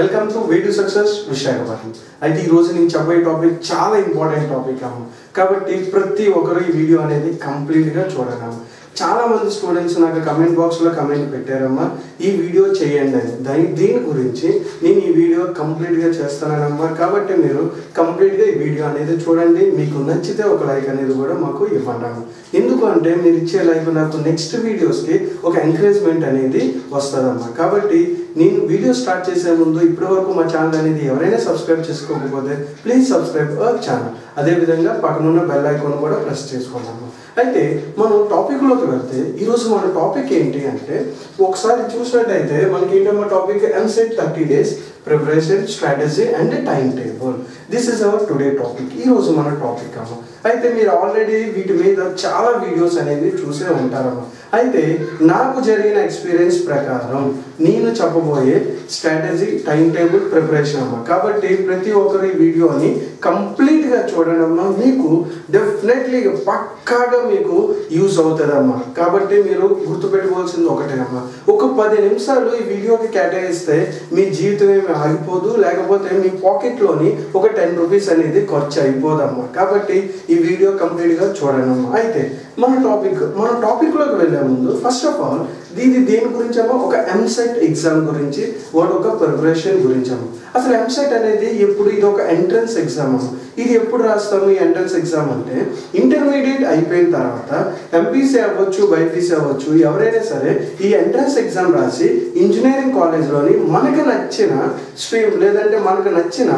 Welcome to way to success Visakhapatnam అయితే ఈ రోజు నేను చెప్పబోయే టాపిక్ చాలా ఇంపార్టెంట్ టాపిక్ అమ్మ. కాబట్టి ప్రతి ఒక్కరు ఈ వీడియో అనేది కంప్లీట్గా చూడగలము చాలా మంది స్టూడెంట్స్ నాకు కమెంట్ బాక్స్లో కమెంట్ పెట్టారమ్మా ఈ వీడియో చేయండి అని. దాని దీని గురించి నేను ఈ వీడియో కంప్లీట్గా చేస్తానమ్మా కాబట్టి మీరు కంప్లీట్గా ఈ వీడియో అనేది చూడండి. మీకు నచ్చితే ఒక లైక్ అనేది కూడా మాకు ఇవ్వండి. ఎందుకంటే ఎందుకు అంటే మీరు ఇచ్చే లైక్ నాకు నెక్స్ట్ వీడియోస్కి ఒక ఎంకరేజ్మెంట్ అనేది వస్తుందమ్మా. కాబట్టి నేను వీడియో స్టార్ట్ చేసే ముందు ఇప్పటి వరకు మా ఛానల్ అనేది ఎవరైనా సబ్స్క్రైబ్ చేసుకోకపోతే ప్లీజ్ సబ్స్క్రైబ్ అవర్ ఛానల్ అదేవిధంగా పక్కనున్న బెల్ ఐకాన్ కూడా ప్రెస్ చేసుకున్నాము అయితే మనం టాపిక్లోకి వెళ్తే ఈరోజు మన టాపిక్ ఏంటి అంటే ఒకసారి చూసినట్టయితే మనకి ఏంటమ్మా topic EAMCET thirty days preparation strategy and time table this is our today topic ఈ రోజు మన టాపిక్ అమ్మ. అయితే మీరు ఆల్రెడీ వీటి మీద చాలా వీడియోస్ అనేది చూసే ఉంటారమ్మా. అయితే నాకు జరిగిన ఎక్స్పీరియన్స్ ప్రకారం నేను చెప్పబోయే స్ట్రాటజీ టైం టేబుల్ ప్రిపరేషన్ అమ్మ. కాబట్టి ప్రతి ఒక్కరు ఈ వీడియోని కంప్లీట్గా చూడడంలో మీకు డెఫినెట్లీ పక్కాగా మీకు యూజ్ అవుతుందమ్మా. కాబట్టి మీరు గుర్తుపెట్టుకోవాల్సింది ఒకటే అమ్మా. ఒక పది నిమిషాలు ఈ వీడియోకి కేటాయిస్తే మీ జీవితం ఆగిపోదు. లేకపోతే మీ పాకెట్లోని ఒక టెన్ రూపీస్ అనేది ఖర్చు అయిపోదమ్మా కాబట్టి ఈ వీడియో కంప్లీట్గా చూడనమ్మా అయితే మన టాపిక్ మన టాపిక్లోకి వెళ్ళే ముందు ఫస్ట్ ఆఫ్ ఆల్ దీని దేని గురించేమో? ఒక ఎంసెట్ ఎగ్జామ్ గురించి వాడు ఒక ప్రిపరేషన్ గురించాము. అసలు ఎంసెట్ అనేది ఎప్పుడు ఇది ఒక ఎంట్రన్స్ ఎగ్జామ్ ఇది ఎప్పుడు రాస్తాము ఈ ఎంట్రన్స్ ఎగ్జామ్ అంటే ఇంటర్మీడియట్ అయిపోయిన తర్వాత ఎంపీసీ అవ్వచ్చు బైపీసీ అవ్వచ్చు ఎవరైనా సరే ఈ ఎంట్రన్స్ ఎగ్జామ్ రాసి ఇంజనీరింగ్ కాలేజ్లోని మనకు నచ్చిన స్ట్రీమ్ లేదంటే మనకు నచ్చిన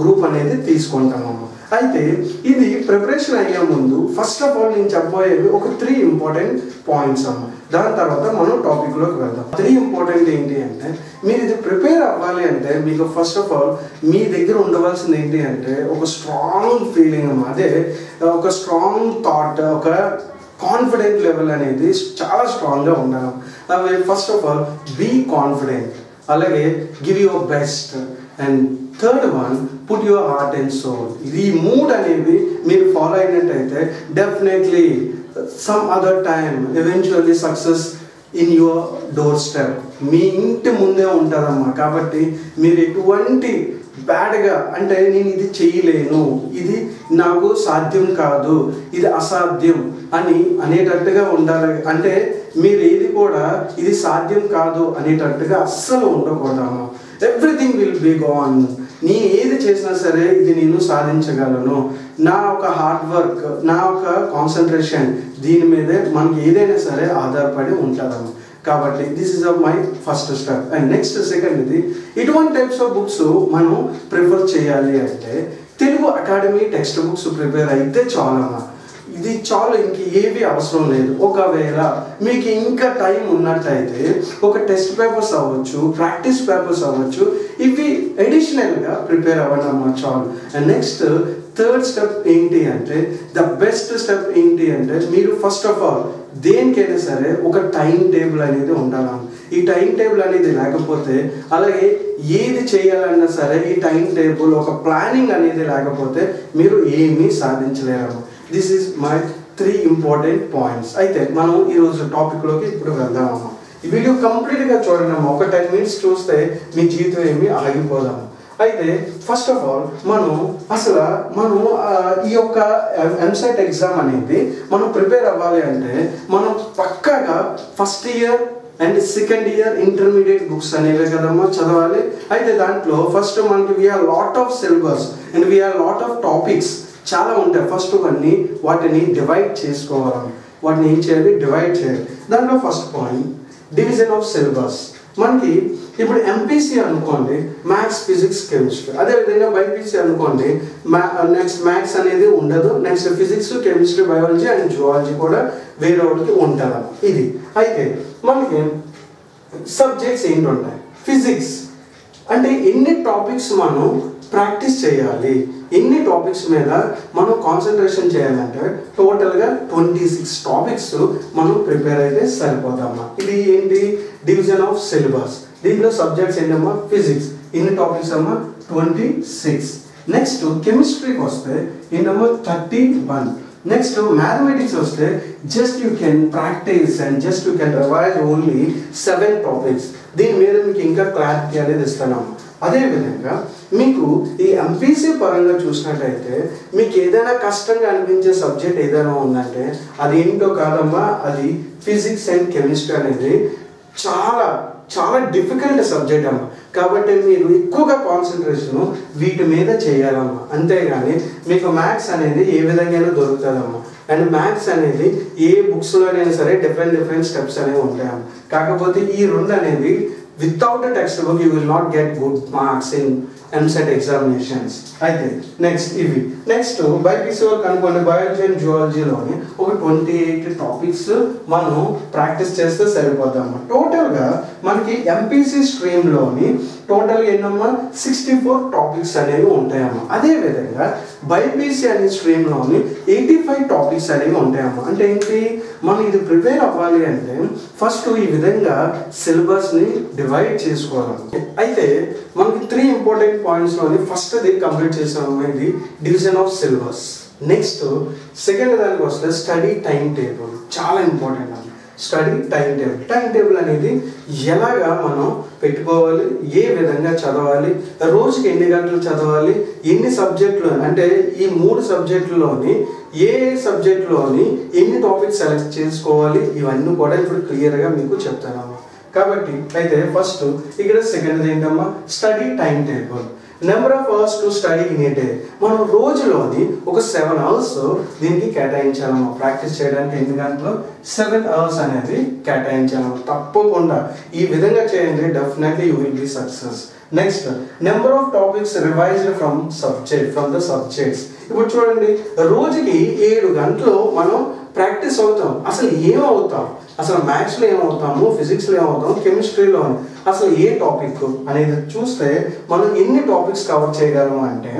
గ్రూప్ అనేది తీసుకుంటామమ్మా అయితే ఇది ప్రిపరేషన్ అయ్యే ముందు ఫస్ట్ ఆఫ్ ఆల్ నేను చెప్పబోయేవి ఒక త్రీ ఇంపార్టెంట్ పాయింట్స్ అమ్మ. దాని తర్వాత మనం టాపిక్లోకి వెళ్దాం. త్రీ ఇంపార్టెంట్ ఏంటి అంటే మీరు ఇది ప్రిపేర్ అవ్వాలి అంటే మీకు ఫస్ట్ ఆఫ్ ఆల్ మీ దగ్గర ఉండవలసింది ఏంటి అంటే ఒక స్ట్రాంగ్ ఫీలింగ్ అమ్మ. అదే ఒక స్ట్రాంగ్ థాట్ ఒక కాన్ఫిడెంట్ లెవెల్ అనేది చాలా స్ట్రాంగ్గా ఉండాలి అవి first of all be confident అలాగే give your best and third one put your heart and soul ఈ మూడ్ అనేవి మీరు ఫాలో అయినట్టయితే definitely some other time eventually success in your door step మీ ఇంటి ముందే ఉంటుందమ్మా. కాబట్టి మీరు ఎటువంటి బ్యాడ్గా అంటే నేను ఇది చేయలేను ఇది నాకు సాధ్యం కాదు ఇది అసాధ్యం అని అనేటట్టుగా ఉండాలి. అంటే మీరు ఏది కూడా ఇది సాధ్యం కాదు అనేటట్టుగా అస్సలు ఉండకూడదమ్మా. ఎవ్రీథింగ్ విల్ బీ గాన్ నేను ఏది చేసినా సరే ఇది నేను సాధించగలను. నా ఒక హార్డ్ వర్క్ నా ఒక కాన్సన్ట్రేషన్ దీని మీదే మనకి ఏదైనా సరే ఆధారపడి ఉంటాము కాబట్టి this is my first step and next second ఇది ఇటువంటి టైప్స్ ఆఫ్ బుక్స్ మనం ప్రిఫర్ చేయాలి అంటే Telugu Academy text books prepare అయితే చాలమ్మా. ఇది చాలు ఇంక ఏవి అవసరం లేదు. ఒకవేళ మీకు ఇంకా టైం ఉన్నట్టయితే ఒక టెస్ట్ పేపర్స్ అవ్వచ్చు ప్రాక్టీస్ పేపర్స్ అవ్వచ్చు ఇవి అడిషనల్గా ప్రిపేర్ అవ్వడం చాలు అండ్ నెక్స్ట్ థర్డ్ స్టెప్ ఏంటి అంటే ద బెస్ట్ స్టెప్ ఏంటి అంటే మీరు ఫస్ట్ ఆఫ్ ఆల్ దేనికైనా సరే ఒక టైం టేబుల్ అనేది ఉండాలి. ఈ టైం టేబుల్ అనేది లేకపోతే అలాగే ఏది చేయాలన్నా సరే ఈ టైం టేబుల్ ఒక ప్లానింగ్ అనేది లేకపోతే మీరు ఏమీ సాధించలేరు. This is my three important points అయితే మనం ఈరోజు టాపిక్లోకి ఇప్పుడు వెళ్దామమ్మా. ఈ వీడియో కంప్లీట్గా చూడండి ఒక టెన్ మినిట్స్ చూస్తే మీ జీవితం ఏమి ఆగిపోదాము అయితే ఫస్ట్ ఆఫ్ ఆల్ మనం అసలు మనం ఈ యొక్క ఎంసెట్ ఎగ్జామ్ అనేది మనం ప్రిపేర్ అవ్వాలి అంటే మనం పక్కాగా first year and second year intermediate books అనేవి కదమ్మా చదవాలి. అయితే దాంట్లో ఫస్ట్ మనకి we are lot of syllabus and we are lot of topics చాలా ఉంటాయి. ఫస్ట్ కొన్ని వాటిని డివైడ్ చేసుకోవాలి. వాటిని ఏం చేయాలి? డివైడ్ చేయాలి. దాంట్లో first point division of syllabus మనకి ఇప్పుడు ఎంపీసీ అనుకోండి మ్యాథ్స్ ఫిజిక్స్ కెమిస్ట్రీ అదేవిధంగా బైపీసీ అనుకోండి మ్యా నెక్స్ట్ మ్యాథ్స్ అనేది ఉండదు. Next physics chemistry biology and zoology కూడా వేరే ఒకటి ఉంటుంది ఇది. అయితే మనకి సబ్జెక్ట్స్ ఏంటి ఉంటాయి ఫిజిక్స్ అంటే ఎన్ని టాపిక్స్ మనం ప్రాక్టీస్ చేయాలి? ఎన్ని టాపిక్స్ మీద మనం కాన్సన్ట్రేషన్ చేయాలంటే టోటల్గా ట్వంటీ సిక్స్ టాపిక్స్ మనం ప్రిపేర్ అయితే సరిపోతామా? ఇది ఏంటి? డివిజన్ ఆఫ్ సిలబస్ దీంట్లో సబ్జెక్ట్స్ ఏంటమ్మా? ఫిజిక్స్ ఎన్ని టాపిక్స్ అమ్మా? ట్వంటీ సిక్స్ నెక్స్ట్ కెమిస్ట్రీకి వస్తే ఏంటమ్మా? థర్టీ వన్ నెక్స్ట్ మ్యాథమెటిక్స్ వస్తే just you can practice and just you can revise only seven topics దీని మీద మీకు ఇంకా క్లారిటీ అనేది ఇస్తున్నాము అదేవిధంగా మీకు ఈ ఎంపీసీ పరంగా చూసినట్టయితే మీకు ఏదైనా కష్టంగా అనిపించే సబ్జెక్ట్ ఏదైనా ఉందంటే అది ఏంటో కాదమ్మా అది ఫిజిక్స్ అండ్ కెమిస్ట్రీ అనేది చాలా చాలా డిఫికల్ట్ సబ్జెక్ట్ అమ్మ. కాబట్టి మీరు ఎక్కువగా కాన్సన్ట్రేషన్ వీటి మీద చేయాలమ్మా. అంతేగాని మీకు మ్యాథ్స్ అనేది ఏ విధంగా దొరుకుతుందమ్మా. అండ్ మ్యాథ్స్ అనేది ఏ బుక్స్లోనైనా సరే డిఫరెంట్ డిఫరెంట్ స్టెప్స్ అనేవి ఉంటాయమ్మా. కాకపోతే ఈ రెండు అనేవి Without a textbook, you will not get good marks in EAMCET examinations అయితే నెక్స్ట్ ఇవి నెక్స్ట్ బైపీసీ వరకు అనుకోండి బయాలజీ అండ్ జువాలజీలోని ఒక ట్వంటీ ఎయిట్ టాపిక్స్ మనం ప్రాక్టీస్ చేస్తే సరిపోతాము. టోటల్గా మనకి ఎంపీసీ స్ట్రీమ్లోని టోటల్ ఎన్నమ్మా సిక్స్టీ ఫోర్ టాపిక్స్ అనేవి ఉంటాయమ్మా. అదేవిధంగా బైపీసీ అనే స్ట్రీమ్లోని ఎయిటీ ఫైవ్ టాపిక్స్ అనేవి ఉంటాయమ్మా. అంటే ఏంటి? మనం ఇది ప్రిపేర్ అవ్వాలి అంటే ఫస్ట్ ఈ విధంగా సిలబస్ని డివైడ్ చేసుకోవాలి. అయితే మనకి త్రీ ఇంపార్టెంట్ పాయింట్స్లోని ఫస్ట్ అది కంప్లీట్ చేసాము ఇది division of syllabus next second దానికి వస్తే స్టడీ టైం టేబుల్ చాలా ఇంపార్టెంట్ అండి. Study time table time table అనేది ఎలాగా మనం పెట్టుకోవాలి ఏ విధంగా చదవాలి రోజుకి ఎన్ని గంటలు చదవాలి ఎన్ని సబ్జెక్టులు అంటే ఈ మూడు సబ్జెక్టులోని ఏ సబ్జెక్టులోని ఎన్ని టాపిక్స్ సెలెక్ట్ చేసుకోవాలి ఇవన్నీ కూడా ఇప్పుడు క్లియర్గా మీకు చెప్తాను. కాబట్టి అయితే ఫస్ట్ ఇక్కడ సెకండ్ ఏంటమ్మా? Study time table number of hours to study in a day మనం రోజులోని ఒక సెవెన్ అవర్స్ దీనికి కేటాయించాలమ్మా. ప్రాక్టీస్ చేయడానికి ఎన్ని గంటలు? సెవెన్ అవర్స్ అనేది కేటాయించాలమ్మా. తప్పకుండా ఈ విధంగా చేయండి. Definitely you will be success next number of topics revised from subject from the subjects ఇప్పుడు చూడండి రోజుకి ఏడు గంటలు మనం ప్రాక్టీస్ అవుతాం. అసలు ఏమవుతాం అసలు మ్యాథ్స్లో ఏమవుతాము ఫిజిక్స్లో ఏమవుతాము కెమిస్ట్రీలో అసలు ఏ టాపిక్ అనేది చూస్తే మనం ఎన్ని టాపిక్స్ కవర్ చేయగలము అంటే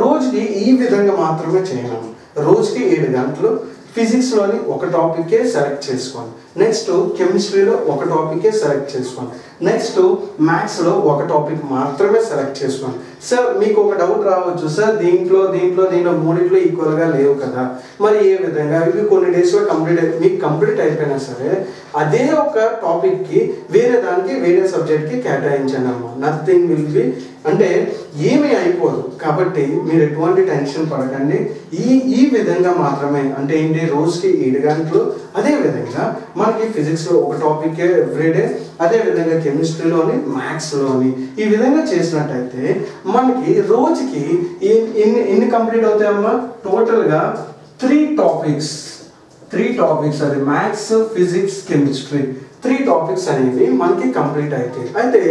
రోజుకి ఈ విధంగా మాత్రమే చేయగలము రోజుకి ఏడు గంటలు ఫిజిక్స్లోని ఒక టాపికే సెలెక్ట్ చేసుకోండి. నెక్స్ట్ కెమిస్ట్రీలో ఒక టాపికే సెలెక్ట్ చేసుకోండి. నెక్స్ట్ మ్యాథ్స్లో ఒక టాపిక్ మాత్రమే సెలెక్ట్ చేసుకోండి. సార్ మీకు ఒక డౌట్ రావచ్చు. సార్ దీంట్లో దీంట్లో దీంట్లో మూడింట్లో ఈక్వల్గా లేవు కదా. మరి ఏ విధంగా? ఇవి కొన్ని డేస్లో కంప్లీట్ అయి మీకు కంప్లీట్ అయిపోయినా సరే అదే ఒక టాపిక్కి వేరే దానికి వేరే సబ్జెక్ట్కి కేటాయించండి అమ్మ. నథింగ్ విల్ బి అంటే ఏమీ అయిపోదు. కాబట్టి మీరు ఎటువంటి టెన్షన్ పడకండి. ఈ ఈ విధంగా మాత్రమే అంటే ఏంటి రోజుకి ఏడు గంటలు అదే విధంగా మనకి ఫిజిక్స్లో ఒక టాపిక్ ఎవ్రీడే అదే విధంగా కెమిస్ట్రీలోని మ్యాథ్స్లోని ఈ విధంగా చేసినట్టయితే మనకి రోజుకి ఎన్ని ఎన్ని కంప్లీట్ అవుతాయమ్మా టోటల్గా త్రీ టాపిక్స్ త్రీ టాపిక్స్ అది maths physics chemistry three topics అనేవి మనకి కంప్లీట్ అవుతాయి అయితే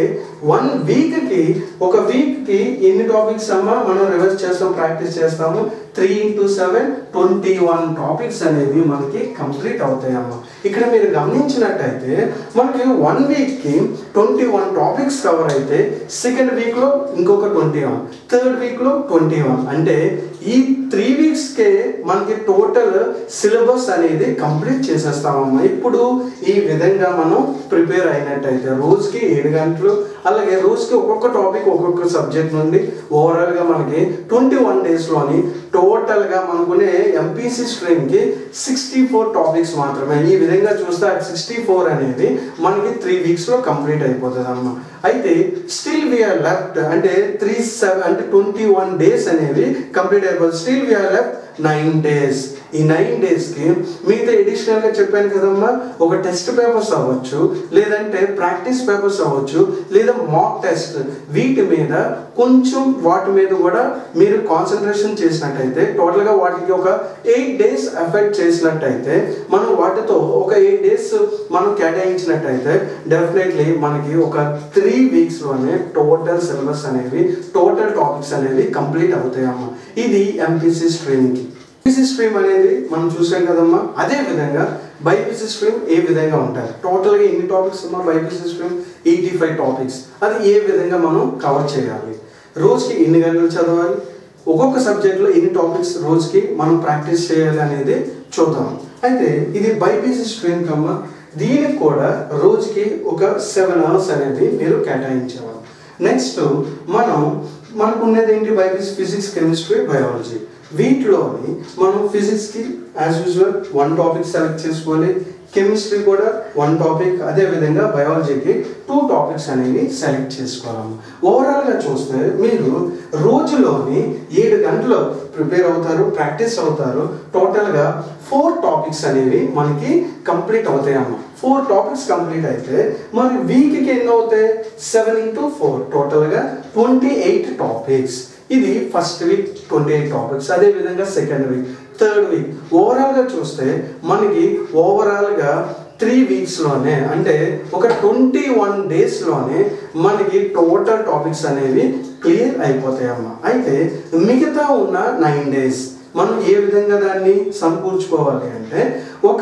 వన్ వీక్కి ఒక వీక్కి ఎన్ని టాపిక్స్ అమ్మా? మనం రివర్స్ చేస్తాం ప్రాక్టీస్ చేస్తాము. Three into seven twenty one topics అనేవి మనకి కంప్లీట్ అవుతాయి అమ్మా. ఇక్కడ మీరు గమనించినట్టయితే మనకి వన్ వీక్కి ట్వంటీ వన్ టాపిక్స్ కవర్ అయితే సెకండ్ వీక్లో ఇంకొక ట్వంటీ వన్ థర్డ్ వీక్లో ట్వంటీ వన్ అంటే ఈ త్రీ వీక్స్కే మనకి టోటల్ సిలబస్ అనేది కంప్లీట్ చేసేస్తామమ్మా ఇప్పుడు ఈ విధంగా మనం ప్రిపేర్ అయినట్టయితే రోజుకి ఏడు గంటలు అలాగే రోజుకి ఒక్కొక్క టాపిక్ ఒక్కొక్క సబ్జెక్ట్ నుండి ఓవరాల్గా మనకి ట్వంటీ వన్ డేస్లోని టోటల్గా మనకునే ఎంపీసీ స్ట్రీమ్కి సిక్స్టీ ఫోర్ టాపిక్స్ మాత్రమే. ఈ విధంగా చూస్తే సిక్స్టీ ఫోర్ అనేది మనకి త్రీ వీక్స్లో కంప్లీట్ అయిపోతుంది అన్నమాట అయితే స్టిల్ వీఆర్ లెఫ్ట్ అంటే త్రీ సెవెన్ అంటే ట్వంటీ వన్ డేస్ అనేవి కంప్లీట్ అయిపోతుంది. Still we are left nine days. ఈ నైన్ డేస్కి మిగతా ఎడిషనల్గా చెప్పాను కదమ్మా ఒక టెస్ట్ పేపర్స్ అవ్వచ్చు లేదంటే ప్రాక్టీస్ పేపర్స్ అవ్వచ్చు లేదా మాక్ టెస్ట్ వీటి మీద కొంచెం వాటి మీద కూడా మీరు కాన్సన్ట్రేషన్ చేసినట్టయితే టోటల్గా వాటికి ఒక ఎయిట్ డేస్ ఎఫెక్ట్ చేసినట్టయితే మనం వాటితో ఒక ఎయిట్ డేస్ మనం కేటాయించినట్టయితే డెఫినెట్లీ మనకి ఒక త్రీ వీక్స్లోనే టోటల్ సిలబస్ అనేవి టోటల్ టాపిక్స్ అనేవి కంప్లీట్ అవుతాయమ్మా. ఇది ఎంపీసీ స్ట్రీమ్కి ఎంపీసీ స్ట్రీమ్ అనేది మనం చూసాం కదమ్మా? అదే విధంగా బైపీసీ స్ట్రీమ్ ఏ విధంగా ఉంటాయి టోటల్గా ఎన్ని టాపిక్స్ ఉన్నా BiPC stream eighty five topics అది ఏ విధంగా మనం కవర్ చేయాలి? రోజుకి ఎన్ని గంటలు చదవాలి? ఒక్కొక్క సబ్జెక్ట్లో ఎన్ని టాపిక్స్ రోజుకి మనం ప్రాక్టీస్ చేయాలి అనేది చూద్దాం. అయితే ఇది బైపీసీ స్ట్రీమ్ కమ్మా? దీనికి కూడా రోజుకి ఒక సెవెన్ అవర్స్ అనేది మీరు కేటాయించాలి. నెక్స్ట్ మనం మనకు ఉన్నది ఏంటి? బైబిల్స్ ఫిజిక్స్ కెమిస్ట్రీ బయాలజీ. వీటిలోని మనం ఫిజిక్స్కి as usual one topic select చేసుకోవాలి. కెమిస్ట్రీ కూడా వన్ టాపిక్ అదే విధంగా బయాలజీకి టూ టాపిక్స్ అనేవి సెలెక్ట్ చేసుకోవాలి. ఓవరాల్గా చూస్తే మీరు రోజులోని ఏడు గంటలు ప్రిపేర్ అవుతారు ప్రాక్టీస్ అవుతారు. టోటల్గా ఫోర్ టాపిక్స్ అనేవి మనకి కంప్లీట్ అవుతాయి అమ్మ. ఫోర్ టాపిక్స్ కంప్లీట్ అయితే మరి వీక్కి ఎన్ని అవుతాయి? సెవెన్ ఇంటూ ఫోర్ టోటల్గా ట్వంటీ ఎయిట్ టాపిక్స్ ఇది first week twenty eight topics అదే విధంగా సెకండ్ వీక్ థర్డ్ వీక్ ఓవరాల్గా చూస్తే మనకి ఓవరాల్గా త్రీ వీక్స్లోనే అంటే ఒక ట్వంటీ వన్ డేస్లోనే మనకి టోటల్ టాపిక్స్ అనేవి క్లియర్ అయిపోతాయమ్మా. అయితే మిగతా ఉన్న నైన్ డేస్ మనం ఏ విధంగా దాన్ని సమకూర్చుకోవాలి అంటే ఒక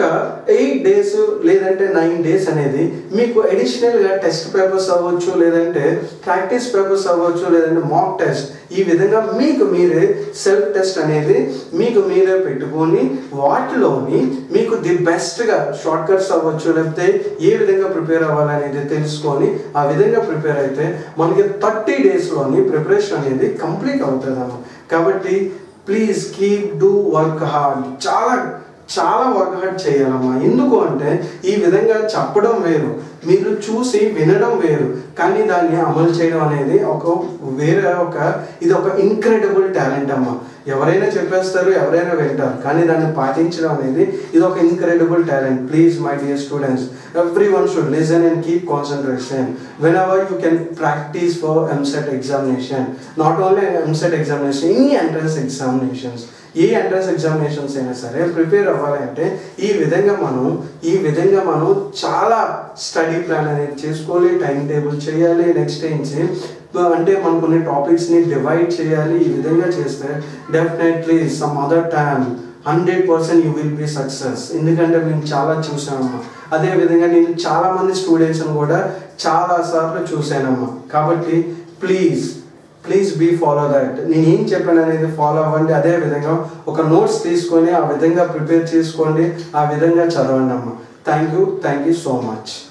ఎయిట్ డేస్ లేదంటే నైన్ డేస్ అనేది మీకు అడిషనల్గా టెస్ట్ పేపర్స్ అవ్వచ్చు లేదంటే ప్రాక్టీస్ పేపర్స్ అవ్వచ్చు లేదంటే మాక్ టెస్ట్ ఈ విధంగా మీకు మీరే సెల్ఫ్ టెస్ట్ అనేది మీకు మీరే పెట్టుకొని వాటిలోని మీకు ది బెస్ట్గా షార్ట్ కట్స్ అవ్వచ్చు లేకపోతే ఏ విధంగా ప్రిపేర్ అవ్వాలనేది తెలుసుకొని ఆ విధంగా ప్రిపేర్ అయితే మనకి థర్టీ డేస్లోని ప్రిపరేషన్ అనేది కంప్లీట్ అవుతుంది కాబట్టి please keep do work hard చాలా చాలా వర్క్ హార్డ్ చేయాలమ్మా. ఎందుకు అంటే ఈ విధంగా చెప్పడం వేరు మీరు చూసి వినడం వేరు కానీ దాన్ని అమలు చేయడం అనేది ఒక వేరే ఒక ఇది ఒక ఇన్క్రెడిబుల్ టాలెంట్ అమ్మా. ఎవరైనా చెప్పేస్తారు ఎవరైనా వింటారు. కానీ దాన్ని పాటించడం అనేది ఇది ఒక incredible talent please my dear students every one should listen and keep concentration whenever you can practice for EAMCET examination not only EAMCET examination any entrance examinations A entrance examinations అయినా సరే ప్రిపేర్ అవ్వాలంటే ఈ విధంగా మనం ఈ విధంగా మనం చాలా స్టడీ ప్లాన్ అనేది చేసుకోవాలి టైం టేబుల్ చేయాలి నెక్స్ట్ ఏంటి అంటే మనం కొన్ని టాపిక్స్ని డివైడ్ చేయాలి ఈ విధంగా చేస్తే definitely some other time hundred percent you will be success ఎందుకంటే మేము చాలా చూసామమ్మా అదే విధంగా నేను చాలామంది స్టూడెంట్స్ని కూడా చాలా సార్లు చూశానమ్మా. కాబట్టి please please be follow that నేను ఏం చెప్పాను అనేది ఫాలో అవ్వండి. అదే విధంగా ఒక నోట్స్ తీసుకొని ఆ విధంగా ప్రిపేర్ చేసుకోండి. ఆ విధంగా చదవండి అమ్మా thank you thank you so much